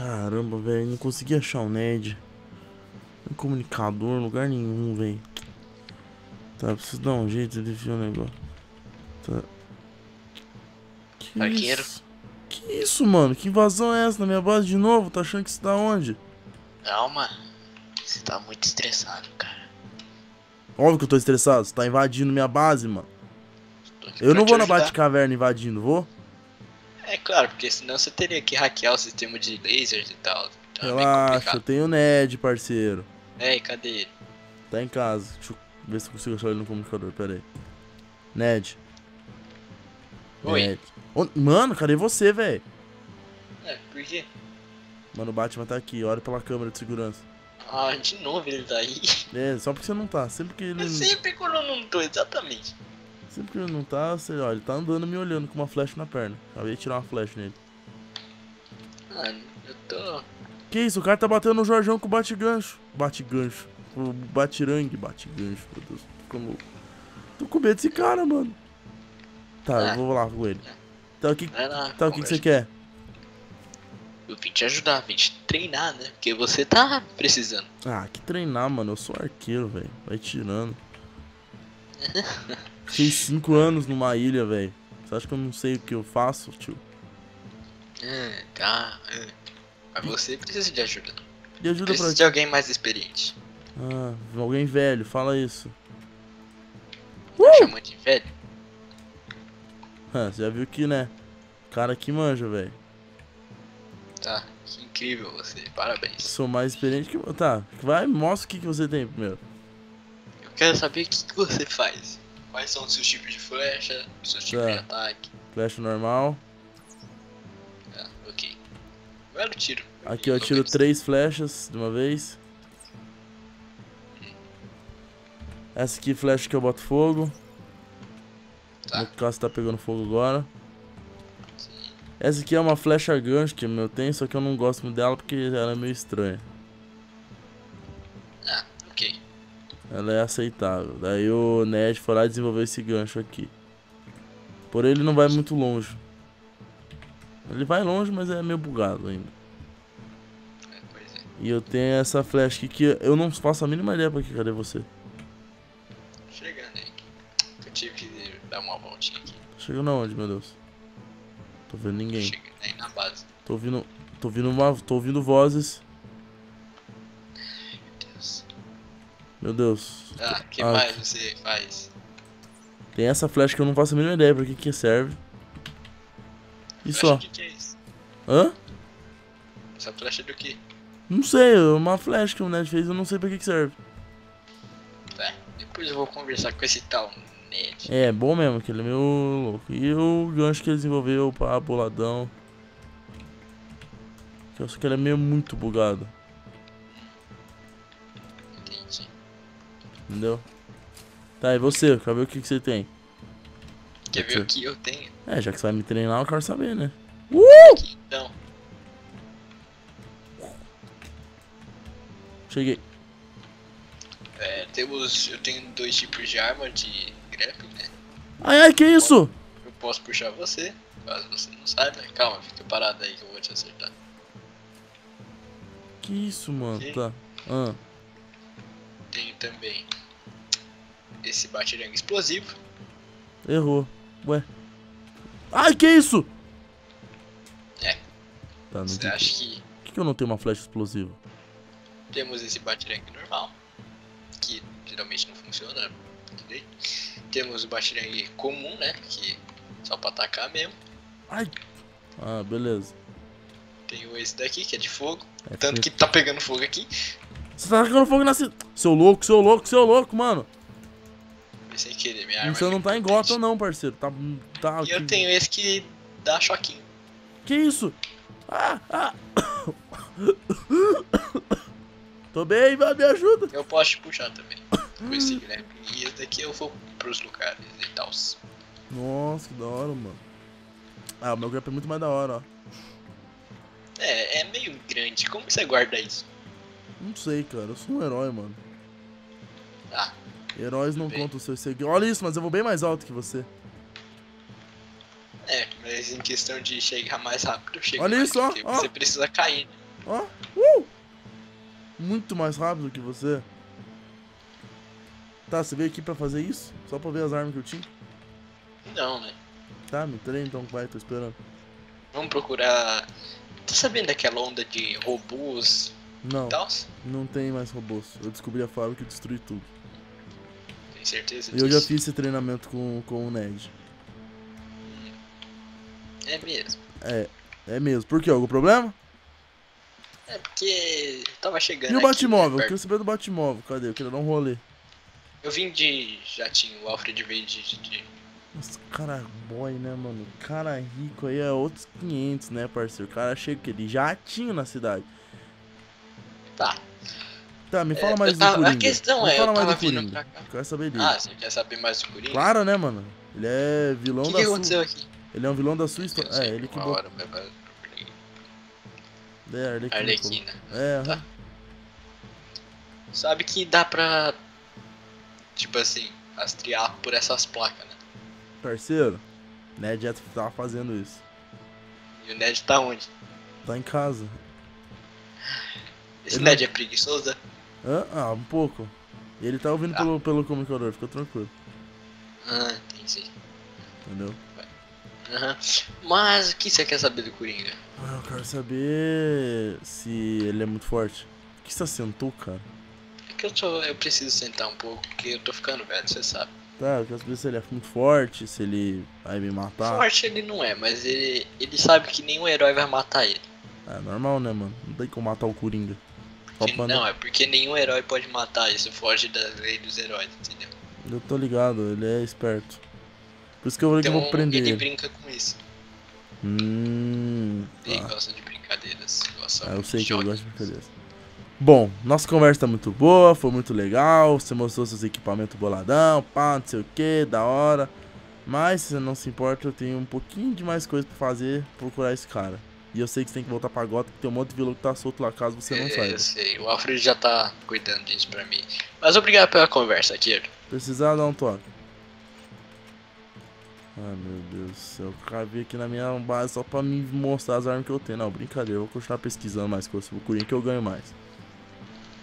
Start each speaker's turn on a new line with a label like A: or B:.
A: Caramba, velho, não consegui achar o Ned. Um comunicador, lugar nenhum, velho. Tá, preciso dar um jeito de ver o negócio. Tá. Que
B: Arqueiro.
A: isso? Que isso, mano? Que invasão é essa na minha base de novo? Tá achando que isso tá onde?
B: Calma. Você tá muito estressado, cara.
A: Óbvio que eu tô estressado. Você tá invadindo minha base, mano. Eu não vou na. Batcaverna invadindo, vou?
B: É claro, porque senão você teria que hackear o sistema de lasers e tal. Tá
A: Relaxa, eu tenho o Ned, parceiro.
B: É, e cadê ele?
A: Tá em casa. Deixa eu ver se eu consigo achar ele no comunicador, pera aí. Ned.
B: Oi.
A: Ned. Ô, Mano, cadê você, velho?
B: É, por quê?
A: Mano, o Batman tá aqui, olha pela câmera de segurança.
B: Ah, de novo ele tá aí.
A: É, só porque você não tá. Sempre que ele.
B: É sempre quando eu não tô, exatamente.
A: Sempre que ele não tá, você olha, ele tá andando me olhando com uma flecha na perna. Acabei de tirar uma flecha nele.
B: Ah, eu tô.
A: Que isso, o cara tá batendo no Jorjão com o bate-gancho. Bate-gancho. O batirangue, bate-gancho, meu Deus. Tô louco. Tô com medo desse cara, mano. Tá,
B: Ah.
A: eu vou lá com ele. Tá, o que,
B: lá.
A: tá, o que, que você quer?
B: Eu vim te ajudar, vim te treinar, né? Porque você tá precisando.
A: Ah, que treinar, mano. Eu sou arqueiro, velho. Vai tirando. Fiquei cinco anos numa ilha, velho. Você acha que eu não sei o que eu faço, tio?
B: Ah, tá. ah. Mas você precisa de ajuda.
A: E ajuda
B: Precisa
A: pra.
B: de alguém mais experiente.
A: Ah, alguém velho, fala isso.
B: Tá chamando de velho?
A: Ah, você já viu que, né? Cara que manja, velho.
B: Tá. Que incrível você. Parabéns.
A: Sou mais experiente que. Tá, vai, mostra o que, que você tem primeiro.
B: Eu quero saber o que, que você faz. Quais são os seus tipos de flecha, os seus tipos
A: Tá.
B: de ataque.
A: Flecha normal.
B: Tá, ok. Belo tiro.
A: Aqui eu tiro três flechas de uma vez. Essa aqui, flecha que eu boto fogo.
B: Tá.
A: No caso, tá pegando fogo agora.
B: Sim.
A: Essa aqui é uma flecha gancho que eu tenho, só que eu não gosto muito dela porque ela é meio estranha. Ela é aceitável. Daí o Ned foi lá e desenvolveu esse gancho aqui. Porém, ele não vai muito longe. Ele vai longe, mas é meio bugado ainda.
B: É, pois é.
A: E eu tenho essa flecha aqui que eu não faço a mínima ideia pra que. Cadê você?
B: Chegando aí. Eu tive que dar uma voltinha aqui.
A: Chegou na onde, meu Deus? Tô vendo ninguém.
B: Chegando aí na base.
A: Tô ouvindo. Tô ouvindo uma. Tô ouvindo vozes.
B: Meu Deus. O que
A: Ah,
B: mais você faz?
A: Tem essa flecha que eu não faço a mínima ideia pra que que serve. E
B: Flecha
A: só.
B: que é isso?
A: Hã?
B: Essa flecha do que?
A: Não sei, é uma flecha que o Ned fez, eu não sei pra que que serve.
B: Tá, depois eu vou conversar com esse tal Ned.
A: É, bom mesmo, que ele é meio louco. E o gancho que ele desenvolveu, pá, boladão. Eu acho que ele é meio muito bugado,
B: Entendi.
A: Entendeu? Tá, e você? Quer ver o que, que você tem?
B: Quer ver o que eu tenho?
A: É, já que você vai me treinar, eu quero saber, né?
B: Aqui, então.
A: Cheguei.
B: É, temos. Eu tenho dois tipos de arma de grappling, né?
A: Ai, ai, que isso?
B: Eu posso puxar você, caso você não saiba. Calma, fica parado aí que eu vou te acertar.
A: Que isso, mano? Tá. Ah,
B: Tenho também esse batirangue explosivo.
A: errou. Ué. Ai, que isso?
B: É.
A: Tá,
B: Você acha que
A: Por que que eu não tenho uma flecha explosiva?
B: temos esse batirangue normal, que geralmente não funciona direito. Temos o batirangue comum, né? Que só pra atacar mesmo.
A: Ai. Ah, beleza.
B: Tenho esse daqui, que é de fogo.
A: É
B: Tanto que tá pegando fogo aqui.
A: Você tá tacando fogo na. Seu louco, seu louco, seu louco, mano.
B: Sem querer, minha arma.
A: Você não tá em. Gotham, não, parceiro. Tá. tá
B: E eu tenho esse que dá choquinho.
A: Que isso? Ah, ah. Tô bem, vai, me ajuda.
B: Eu posso te puxar também. Com esse grab. E esse daqui eu vou pros lugares e tal.
A: Nossa, que da hora, mano. Ah, o meu grab é muito mais da hora, ó.
B: É, é meio grande. Como que você guarda isso?
A: Não sei, cara. Eu sou um herói, mano.
B: Ah,
A: Heróis não
B: bem.
A: contam o seu segredo. Olha isso, mas eu vou bem mais alto que você.
B: é, mas em questão de chegar mais rápido, eu chego
A: Olha
B: mais,
A: isso, ó, ó.
B: Você precisa cair. né?
A: Ó, uh! Muito mais rápido que você. Tá, você veio aqui pra fazer isso? Só pra ver as armas que eu tinha?
B: Não, né?
A: Tá, me treina então, vai, tô esperando.
B: Vamos procurar. Tá sabendo daquela onda de robôs
A: Não, não tem mais robôs. Eu descobri a fábrica e destruí tudo.
B: Tem certeza
A: E eu já
B: disso?
A: fiz esse treinamento com, com o Ned.
B: É mesmo.
A: É, é mesmo. Por quê? Algum problema?
B: É porque tava chegando.
A: E o
B: aqui,
A: Batmóvel?
B: né,
A: Eu queria saber do Batmóvel. Cadê? Eu queria dar um rolê.
B: Eu vim de jatinho, o Alfred veio de. de-
A: Nossa, cara boy, né, mano? Cara rico aí é outros 500, né, parceiro? O cara chega que ele já tinha na cidade.
B: Tá.
A: Tá, me
B: É,
A: fala mais
B: eu
A: do
B: tava-
A: Coringa.
B: a questão
A: me
B: é,
A: fala
B: eu
A: mais
B: tava
A: do Coringa.
B: pra cá.
A: Eu quero saber dele.
B: Ah, você quer saber mais do Coringa?
A: Claro, né, mano? Ele é vilão
B: que,
A: da
B: que
A: sua...
B: aconteceu aqui?
A: Ele é um vilão da sua história. É, ele que
B: uma hora vai-
A: É, Arlequina.
B: Arlequina.
A: É,
B: Tá.
A: aham.
B: Sabe que dá pra. Tipo assim, rastrear por essas placas, né?
A: Parceiro, Ned já tava fazendo isso.
B: E o Ned tá onde?
A: Tá em casa.
B: Esse
A: Ele
B: Ned é preguiçoso, né?
A: Hã? Ah, um pouco. E ele tá ouvindo
B: Ah.
A: pelo, pelo comunicador, fica tranquilo.
B: Ah, entendi.
A: Entendeu?
B: Aham. Mas o que você quer saber do Coringa?
A: Ah, eu quero saber se ele é muito forte. Por que você sentou, cara?
B: É que eu tô. Eu preciso sentar um pouco, porque eu tô ficando velho, você sabe.
A: Tá, eu quero saber se ele é muito forte, se ele vai me matar.
B: Forte ele não é, mas ele, ele sabe que nenhum herói vai matar ele.
A: É normal, né, mano? Não tem como matar o Coringa.
B: Que- Não, é porque nenhum herói pode matar, isso foge da lei dos heróis, entendeu?
A: Eu tô ligado, ele é esperto. Por isso que eu falei que eu
B: Então
A: vou prender
B: ele
A: ele.
B: brinca com isso.
A: Hum.
B: Ele
A: tá.
B: gosta de brincadeiras. Gosta
A: Ah, eu sei que
B: jogos.
A: gosto de brincadeiras. Bom, nossa conversa tá muito boa, foi muito legal. Você mostrou seus equipamentos boladão, pá, não sei o que, da hora. Mas, se você não se importa, eu tenho um pouquinho de mais coisa pra fazer, procurar esse cara. E eu sei que você tem que voltar pra Gota, que tem um monte de vilão que tá solto lá caso você não
B: É,
A: saiba.
B: Eu sei, o Alfred já tá cuidando disso pra mim. Mas obrigado pela conversa, Kiro.
A: Precisar dar um toque. Ai meu Deus do céu, o cara veio aqui na minha base só pra me mostrar as armas que eu tenho. Não, brincadeira, eu vou continuar pesquisando mais coisas sobre o Coringa que eu ganho mais.